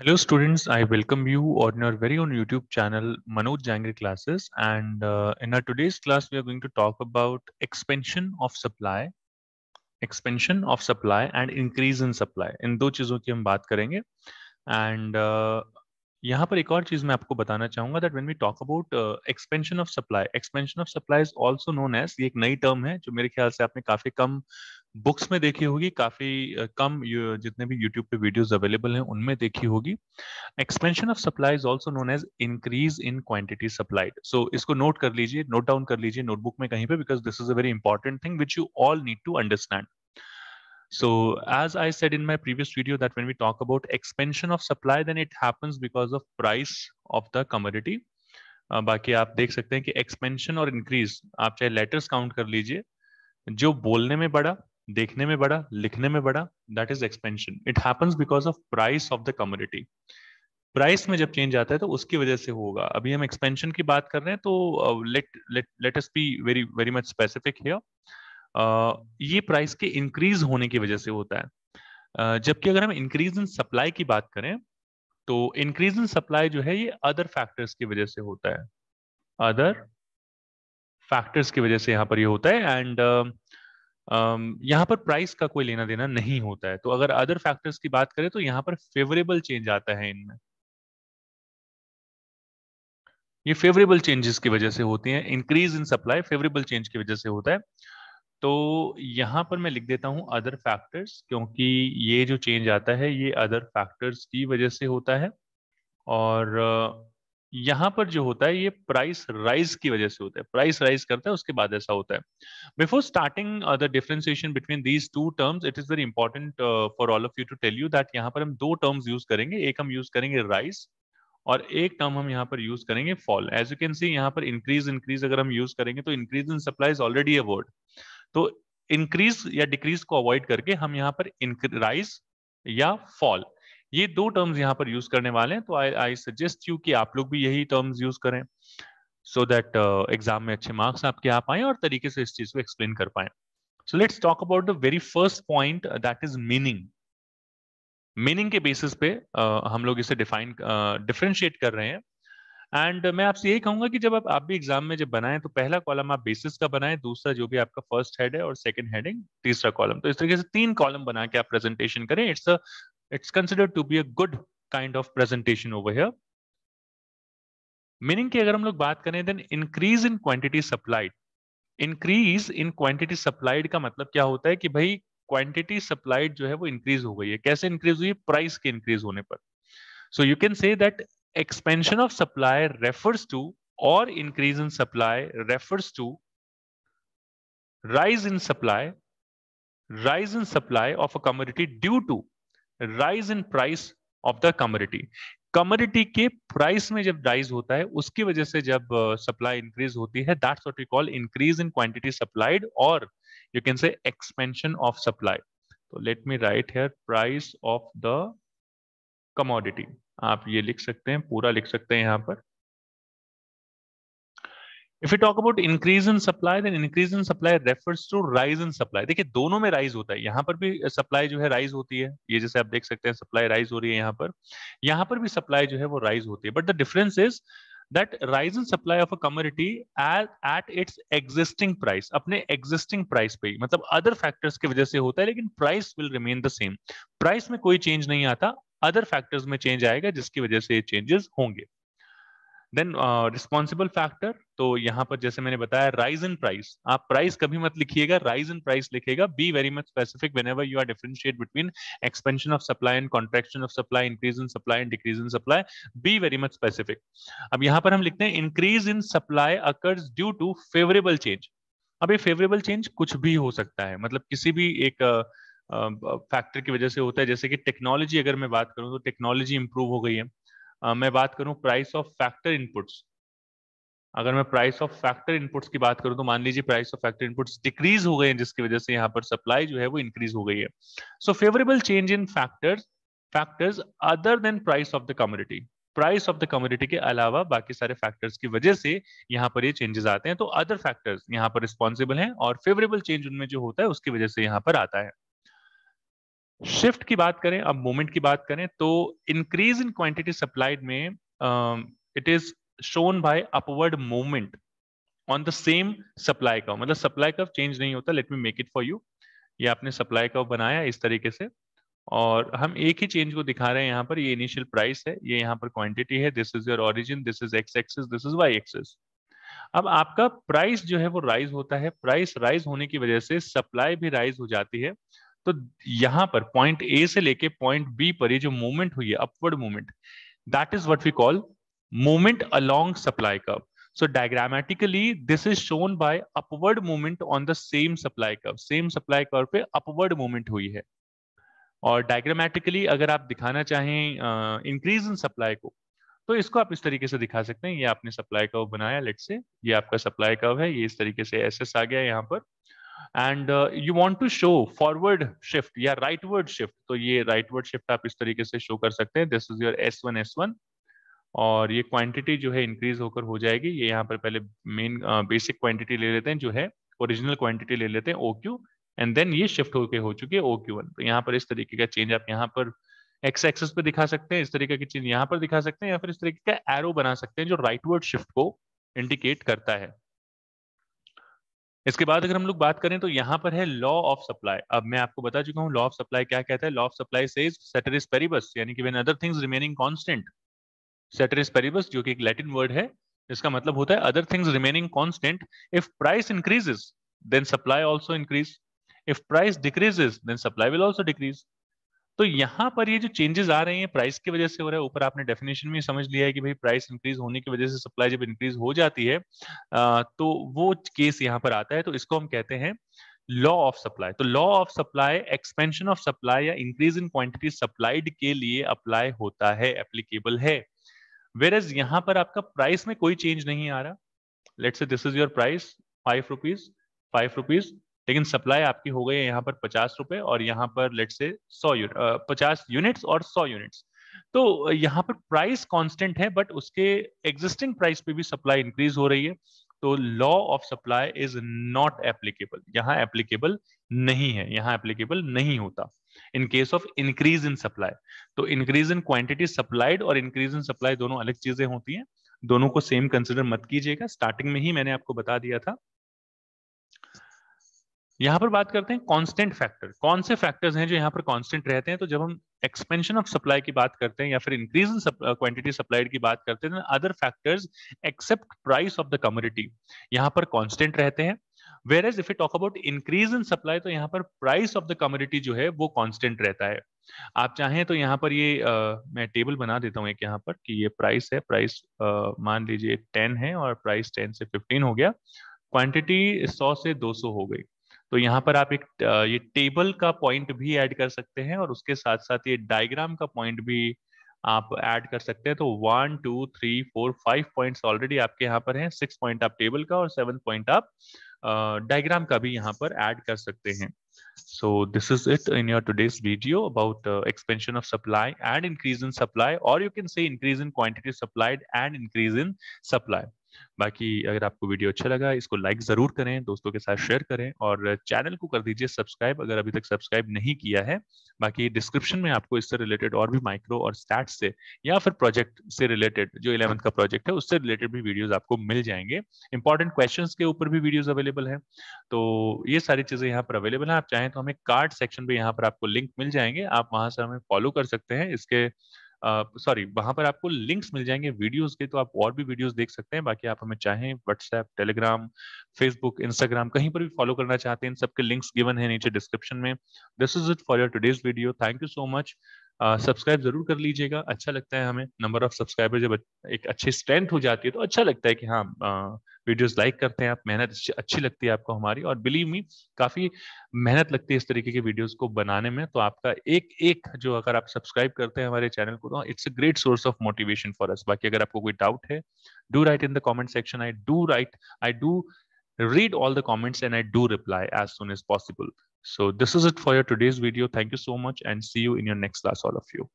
Hello students, I welcome you on your very own YouTube channel Manoj Jangri classes and uh, in our today's class we are going to talk about expansion of supply expansion of supply and increase in supply इन दो चीज़ों की हम बात करेंगे and uh, यहाँ पर एक और चीज़ मैं आपको बताना चाहूँगा that when we talk about expansion of supply expansion of supply is also known as ये एक नई टर्म है जो मेरे ख्याल से आपने काफ़ी कम बुक्स में देखी होगी काफ़ी कम जितने भी यूट्यूब पे वीडियोस अवेलेबल हैं उनमें देखी होगी। Expansion of supply is also known as increase in quantity supplied so इसको नोट कर लीजिए नोट डाउन कर लीजिए नोटबुक में कहीं पे because this is a very important thing which you all need to understand So as I said in my previous video that when we talk about expansion of supply, then it happens because of price of the commodity. बाकी आप देख सकते हैं कि expansion और increase आप चाहे letters count कर लीजिए जो बोलने में बड़ा देखने में बड़ा लिखने में बड़ा that is expansion it happens because of price of the commodity price में जब चेंज आता है तो उसकी वजह से होगा। अभी हम एक्सपेंशन की बात कर रहे हैं तो let let let us be very very much specific here ये प्राइस के इंक्रीज होने की वजह से होता है। Uh, जबकि अगर हम इंक्रीज इन सप्लाई की बात करें तो इंक्रीज इन सप्लाई जो है ये अदर फैक्टर्स की वजह से होता है। अदर फैक्टर्स की वजह से यहाँ पर ये होता है। एंड यहाँ पर प्राइस का कोई लेना देना नहीं होता है। तो अगर अदर फैक्टर्स की बात करें तो यहाँ पर फेवरेबल चेंज आता है इनमें। ये फेवरेबल चेंजेस की वजह से होती हैं। Increase in supply favourable change की वजह से होता है। तो यहाँ पर मैं लिख देता हूँ अदर फैक्टर्स क्योंकि ये जो चेंज आता है, ये अदर फैक्टर्स की वजह से होता है। और यहाँ पर जो होता है, ये प्राइस राइज की वजह से होता है। प्राइस राइज करता है, उसके बाद ऐसा होता है। Before starting the differentiation between these two terms it is very important for all of you to tell you that यहाँ पर हम दो टर्म्स यूज़ करेंगे। एक हम यूज़ करेंगे राइज और एक टर्म हम यहाँ पर यूज़ करेंगे fall as you can see यहाँ पर इंक्रीज इंक्रीज अगर हम यूज़ करेंगे तो increase in supply is already a word तो इंक्रीज या डिक्रीज को अवॉइड करके हम यहाँ पर इंक्राइज या फॉल ये दो टर्म्स यहाँ पर यूज़ करने वाले हैं तो आई आई सजेस्ट यू कि आप लोग भी यही टर्म्स यूज़ करें सो दैट एग्ज़ाम में अच्छे मार्क्स आपके आ पाए और तरीके से इस चीज़ को एक्सप्लेन कर पाए। So let's talk about the very first point that is meaning meaning के बेसिस पे uh, हम लोग इसे डिफाइन डिफ्रेंशिएट uh, कर रहे हैं। एंड मैं आपसे यही कहूँगा कि जब आप आप भी एग्ज़ाम में जब बनाएँ तो पहला कॉलम आप बेसिस का बनाएँ दूसरा जो भी आपका फ़र्स्ट हेड है और सेकंड हेडिंग तीसरा कॉलम तो इस तरीके से तीन कॉलम बना के आप प्रेजेंटेशन करें। It's a it's considered to be a good kind of presentation over here meaning की अगर हम लोग बात करें then increase in quantity supplied increase in quantity supplied का मतलब क्या होता है कि भाई क्वांटिटी सप्लाइड जो है वो इंक्रीज हो गई है। कैसे इंक्रीज हुई? प्राइस के इंक्रीज होने पर। So you can say that expansion of supply refers to or increase in supply refers to rise in supply, rise in supply of a commodity due to rise in price of the commodity commodity के price में जब rise होता है, उसकी वजह से जब supply increase होती है that's what we call increase in quantity supplied और you can say expansion of supply तो let me write here price of the commodity आप ये लिख सकते हैं, पूरा लिख सकते हैं यहाँ पर. If you talk about increase in supply then increase in supply refers to rise in supply देखिए दोनों में राइज होता है। यहाँ पर भी सप्लाई जो है राइज होती है। ये जैसे आप देख सकते हैं सप्लाई राइज हो रही है यहाँ पर। यहाँ पर भी सप्लाई जो है वो राइज होती है। But the difference is that rise in supply of a commodity at, at its existing अपने existing price पे मतलब other factors की वजह से होता है लेकिन price will remain the same price में कोई change नहीं आता। अदर फैक्टर्स में चेंज आएगा जिसकी वजह से ये चेंजेस होंगे। देन रिस्पॉन्सिबल फैक्टर तो यहाँ पर जैसे मैंने बताया राइज इन प्राइस आप प्राइस कभी मत लिखिएगा राइज इन प्राइस लिखिएगा। Be very much specific whenever you are differentiate between expansion of supply and contraction of supply increase in supply and decrease in supply be very much specific अब यहाँ पर हम लिखते हैं increase in supply occurs due to favourable change अब ये favourable change कुछ भी हो सकता है। मतलब किसी भी एक uh, फैक्टर की वजह से होता है। जैसे कि टेक्नोलॉजी अगर मैं बात करूँ तो टेक्नोलॉजी इंप्रूव हो गई है। मैं बात करूँ प्राइस ऑफ़ फैक्टर इनपुट्स अगर मैं प्राइस ऑफ़ फैक्टर इनपुट्स की बात करूँ तो मान लीजिए price of factor inputs decrease हो गए हैं, जिसकी वजह से यहाँ पर सप्लाई जो है वो इंक्रीज हो गई है। So favourable change in factors factors other than price of the community price of the community के अलावा बाकी सारे फैक्टर्स की वजह से यहाँ पर ये चेंजेस आते हैं। तो अदर फैक्टर्स यहाँ पर रिस्पॉन्सिबल हैं और फेवरेबल चेंज उनमें जो होता है, उसकी वजह से यहाँ पर आता है। शिफ्ट की बात करें, अब मूवमेंट की बात करें तो इंक्रीज इन क्वांटिटी सप्लाइड में it is shown by upward movement on the same supply का मतलब सप्लाई कर्व चेंज नहीं होता let me make it for you ये आपने सप्लाई कर्व बनाया इस तरीके से, और हम एक ही चेंज को दिखा रहे हैं यहाँ पर, ये इनिशियल प्राइस है, ये यहाँ पर क्वांटिटी है this is your origin this is X axis this is Y axis अब आपका प्राइस जो है वो राइज होता है प्राइस राइज होने की वजह से सप्लाई भी राइज हो जाती है तो यहाँ पर पॉइंट ए से लेके पॉइंट बी पर ये जो मूवमेंट हुई है upward movement that is what we call movement along supply curve so diagrammatically, this is shown by upward movement on the same supply curve. Same supply curve पे upward movement हुई है. और diagrammatically अगर आप दिखाना चाहें इंक्रीज इन सप्लाई को तो इसको आप इस तरीके से दिखा सकते हैं। ये आपने सप्लाई कर्व बनाया लेट से ये आपका सप्लाई कर्व है, ये इस तरीके से एस आ गया यहाँ पर। And you want to show forward shift या राइटवर्ड शिफ्ट तो ये राइटवर्ड शिफ्ट आप इस तरीके से शो कर सकते हैं. This is your S one S one और ये क्वांटिटी जो है इंक्रीज होकर हो जाएगी. ये यहाँ पर पहले मेन बेसिक क्वांटिटी ले लेते हैं, जो है ओरिजिनल क्वांटिटी ले लेते हैं ओ क्यू एंड देन ये शिफ्ट होकर हो चुकी है ओ क्यू वन तो यहाँ पर इस तरीके का चेंज आप यहाँ पर एक्स एक्सेस पे दिखा सकते हैं, इस तरीके की चीज़ यहाँ पर दिखा सकते हैं, या फिर इस तरीके का एरो बना सकते हैं, जो राइटवर्ड शिफ्ट को इंडिकेट करता है. इसके बाद अगर हम लोग बात करें तो यहाँ पर है लॉ ऑफ़ सप्लाई अब मैं आपको बता चुका हूँ लॉ ऑफ़ सप्लाई क्या कहता है? Law of supply says ceteris paribus यानी कि when other things remaining constant ceteris paribus जो कि एक लैटिन वर्ड है, इसका मतलब होता है other things remaining constant if price increases then supply also increase if price decreases then supply will also decrease तो यहाँ पर ये जो चेंजेस आ रहे हैं प्राइस की वजह से हो रहा है, ऊपर आपने डेफिनेशन में समझ लिया है कि भाई प्राइस इंक्रीज होने की वजह से सप्लाई जब इंक्रीज हो जाती है तो वो केस यहाँ पर आता है तो इसको हम कहते हैं लॉ ऑफ़ सप्लाई तो law of supply expansion of supply या इंक्रीज इन क्वांटिटी सप्लाइड के लिए अप्लाई होता है एप्लीकेबल है. वेर एज यहाँ पर आपका प्राइस में कोई चेंज नहीं आ रहा. Let say this is your price five rupees five rupees लेकिन सप्लाई आपकी हो गई है यहाँ पर पचास रुपए और यहाँ पर लेट से सौ पचास यूनिट्स और सौ यूनिट्स तो यहाँ पर प्राइस कांस्टेंट है बट उसके एग्जिस्टिंग प्राइस पे भी सप्लाई इंक्रीज हो रही है। तो law of supply is not applicable यहाँ एप्लीकेबल नहीं है, यहाँ एप्लीकेबल नहीं होता। In case of increase in supply तो इंक्रीज इन क्वांटिटी सप्लाइड और इंक्रीज इन सप्लाई दोनों अलग चीज़ें होती हैं। दोनों को सेम कंसिडर मत कीजिएगा। स्टार्टिंग में ही मैंने आपको बता दिया था। यहाँ पर बात करते हैं कांस्टेंट फैक्टर कौन से फैक्टर्स हैं जो यहाँ पर कांस्टेंट रहते हैं? तो जब हम एक्सपेंशन ऑफ़ सप्लाई की बात करते हैं या फिर इंक्रीज इन क्वांटिटी सप्लाइड की बात करते हैं other factors except price of the community यहाँ पर कांस्टेंट रहते हैं. Whereas if you talk about increase in supply तो यहाँ पर प्राइस ऑफ़ द कम्युनिटी जो है वो कांस्टेंट रहता है. आप चाहें तो यहाँ पर ये आ, मैं टेबल बना देता हूँ एक यहाँ पर कि ये प्राइस है प्राइस मान लीजिए टेन है और प्राइस टेन से फिफ्टीन हो गया. क्वांटिटी सौ से दो सौ हो गई. तो यहाँ पर आप एक ये टेबल का पॉइंट भी ऐड कर सकते हैं और उसके साथ साथ ये डायग्राम का पॉइंट भी आप ऐड कर सकते हैं। तो one, two, three, four, five points already आपके यहाँ पर हैं। सिक्स पॉइंट आप टेबल का और सेवन पॉइंट आप डायग्राम का भी यहाँ पर ऐड कर सकते हैं। So this is it in your today's video about expansion of supply and increase in supply और you can say increase in quantity supplied and increase in supply बाकी अगर आपको वीडियो अच्छा लगा, इसको लाइक ज़रूर करें, दोस्तों के साथ शेयर करें और चैनल को कर दीजिए सब्सक्राइब अगर अभी तक सब्सक्राइब नहीं किया है। बाकी डिस्क्रिप्शन में आपको इससे रिलेटेड और भी माइक्रो और स्टैट से या फिर प्रोजेक्ट से रिलेटेड जो इलेवंथ का प्रोजेक्ट है, उससे रिलेटेड भी वीडियोज़ आपको मिल जाएँगे। इंपॉर्टेंट क्वेश्चन के ऊपर भी वीडियोज़ अवेलेबल है। तो ये सारी चीज़ें यहाँ पर अवेलेबल है। आप चाहें तो हमें कार्ड सेक्शन पे यहाँ पर आपको लिंक मिल जाएँगे। आप वहाँ से हमें फॉलो कर सकते हैं। इसके सॉरी, वहाँ पर आपको लिंक्स मिल जाएँगे वीडियोस के तो आप और भी वीडियोस देख सकते हैं। बाकी आप हमें चाहें व्हाट्सएप टेलीग्राम फेसबुक इंस्टाग्राम कहीं पर भी फॉलो करना चाहते हैं, इन सबके लिंक्स गिवन है नीचे डिस्क्रिप्शन में। This is it for your today's video thank you so much subscribe ज़रूर कर लीजिएगा। अच्छा लगता है हमें। नंबर ऑफ़ सब्सक्राइबर जब एक अच्छी स्ट्रेंथ हो जाती है तो अच्छा लगता है कि हाँ वीडियोस लाइक करते हैं आप, मेहनत अच्छी लगती है आपको हमारी। और बिलीव मी काफ़ी मेहनत लगती है इस तरीके के वीडियोस को बनाने में। तो आपका एक एक जो अगर आप सब्सक्राइब करते हैं हमारे चैनल को तो it's a great source of motivation for us बाकी अगर आपको कोई डाउट है do write in the comment section I do write I do read all the comments and I do reply as soon as possible. So this is it for your today's video. Thank you so much and see you in your next class, all of you.